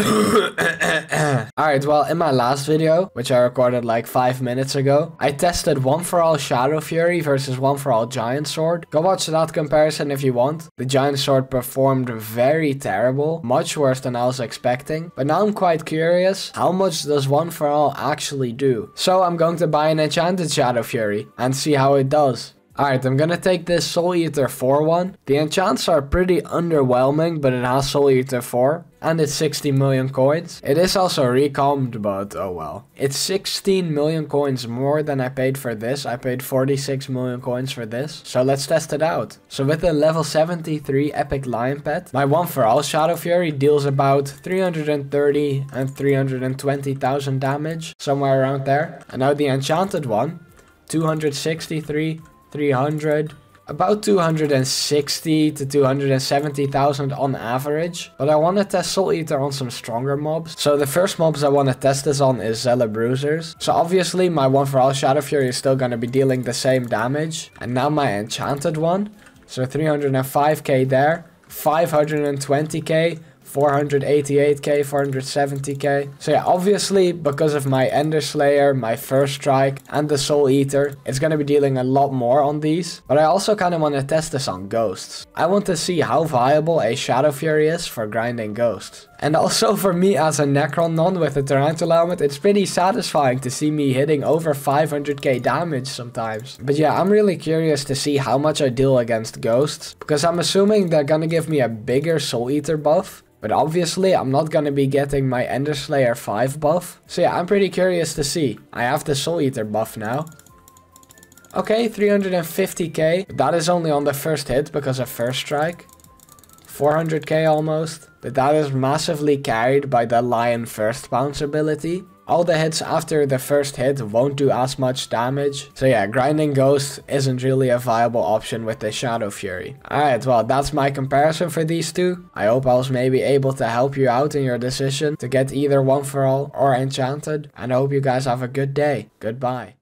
Alright, well, in my last video, which I recorded like 5 minutes ago, I tested one for all Shadow Fury versus one for all Giant Sword. Go watch that comparison if you want. The Giant Sword performed very terrible, much worse than I was expecting. But now I'm quite curious, how much does one for all actually do? So I'm going to buy an Enchanted Shadow Fury and see how it does. Alright, I'm gonna take this Soul Eater 4 one. The enchants are pretty underwhelming, but it has Soul Eater 4. And it's 60 million coins. It is also recombed, but oh well. It's 16 million coins more than I paid for this. I paid 46 million coins for this. So let's test it out. So with the level 73 Epic Lion Pet, my one for all Shadow Fury deals about 330 and 320,000 damage. Somewhere around there. And now the enchanted one, 263 300 about 260 to 270,000 on average. But I want to test Soul Eater on some stronger mobs. So the first mobs I want to test this on is Zealot Bruisers. So obviously my one for all Shadow Fury is still going to be dealing the same damage. And now my enchanted one. So 305k there. 520k 488k, 470k. So yeah, obviously because of my Ender Slayer, my First Strike, and the Soul Eater, it's gonna be dealing a lot more on these. But I also kind of want to test this on Ghosts. I want to see how viable a Shadow Fury is for grinding Ghosts. And also for me as a Necron non with a Tarantula helmet, it's pretty satisfying to see me hitting over 500k damage sometimes. But yeah, I'm really curious to see how much I deal against Ghosts, because I'm assuming they're gonna give me a bigger Soul Eater buff, but obviously, I'm not gonna be getting my Ender Slayer 5 buff. So yeah, I'm pretty curious to see. I have the Soul Eater buff now. Okay, 350k. That is only on the first hit because of first strike. 400k almost. But that is massively carried by the Lion first pounce ability. All the hits after the first hit won't do as much damage. So yeah, grinding Ghost isn't really a viable option with the Shadow Fury. Alright, well that's my comparison for these two. I hope I was maybe able to help you out in your decision to get either One For All or Enchanted. And I hope you guys have a good day. Goodbye.